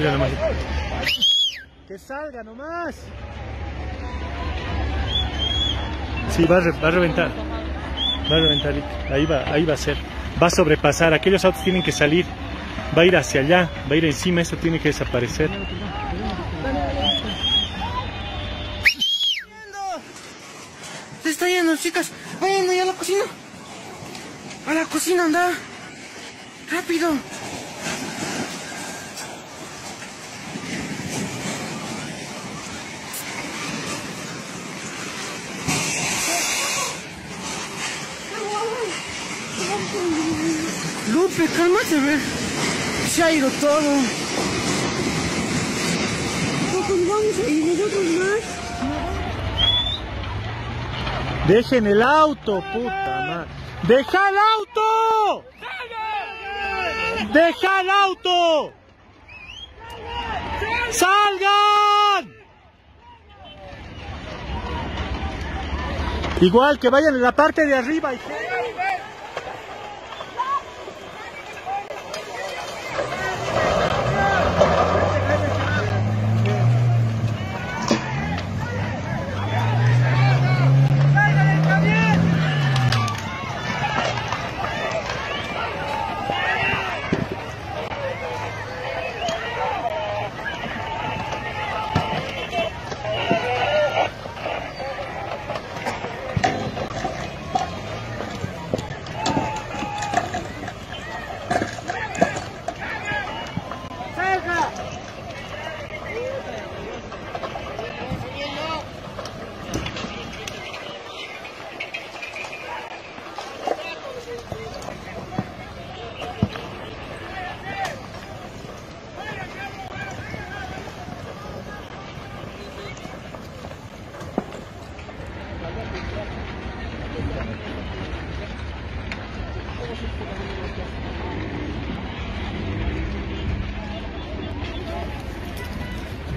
Nomás. Que salga nomás. Sí, va a, re- va a reventar. Va a reventar. Ahí va, ahí va a ser. Va a sobrepasar. Aquellos autos tienen que salir. Va a ir hacia allá. Va a ir encima. Eso tiene que desaparecer. Se está yendo, chicas. Vayan allá a la cocina. A la cocina, anda. Rápido. Lupe, cálmate, ver. Se ha ido todo. Dejen el auto, puta madre. ¡Deja el auto! ¡Deja el auto! ¡Salgan! Igual que vayan en la parte de arriba.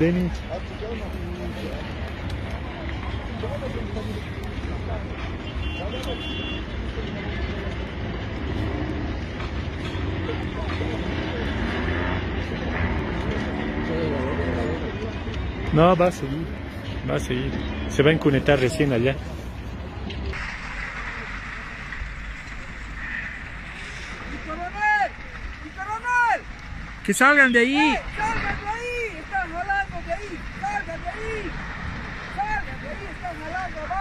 Denis. No, va a seguir. Va a seguir. Se va a encunetar recién allá. ¡Coronel! ¡Mi coronel! Que salgan de ahí. ¡Salgan 走吧。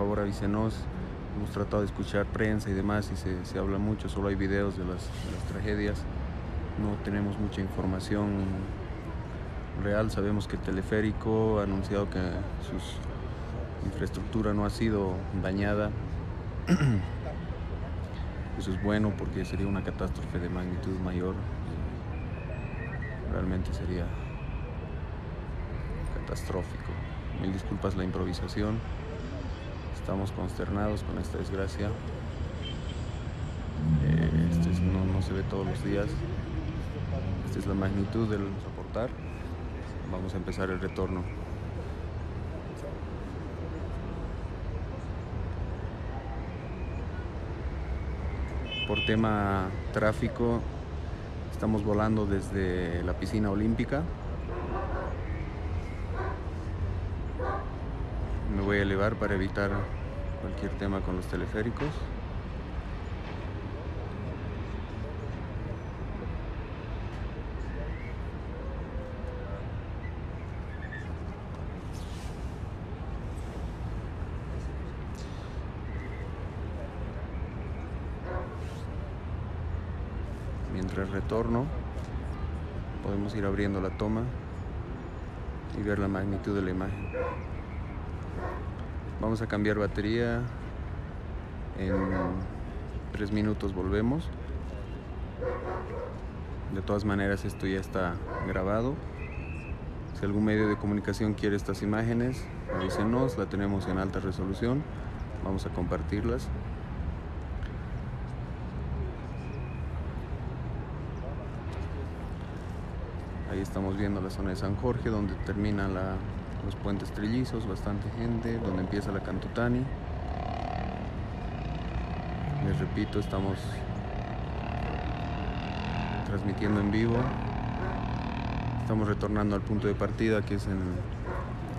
Favor avísenos. Hemos tratado de escuchar prensa y demás y se, se habla mucho, solo hay videos de las, las tragedias. no tenemos mucha información real. Sabemos que el teleférico ha anunciado que su infraestructura no ha sido dañada. Eso es bueno porque sería una catástrofe de magnitud mayor. Realmente sería catastrófico. Mil disculpas la improvisación. Estamos consternados con esta desgracia. Eh, este es- no, no se ve todos los días. Esta es la magnitud del soportar. Vamos a empezar el retorno. Por tema tráfico, estamos volando desde la piscina olímpica. Me voy a elevar para evitar cualquier tema con los teleféricos. Mientras retorno, podemos ir abriendo la toma y ver la magnitud de la imagen. Vamos a cambiar batería. En tres minutos volvemos. De todas maneras, esto ya está grabado. Si algún medio de comunicación quiere estas imágenes, avísenos. La tenemos en alta resolución. Vamos a compartirlas. Ahí estamos viendo la zona de San Jorge, donde terminan la- los puentes trillizos, bastante gente, donde empieza la Cantutani. Les repito, estamos transmitiendo en vivo. Estamos retornando al punto de partida que es en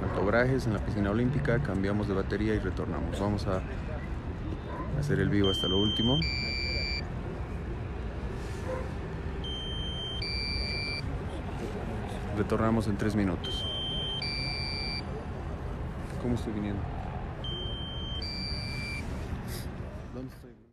Alto Brajes, en la piscina olímpica. Cambiamos de batería y retornamos. Vamos a hacer el vivo hasta lo último. Retornamos en tres minutos. como souvenir.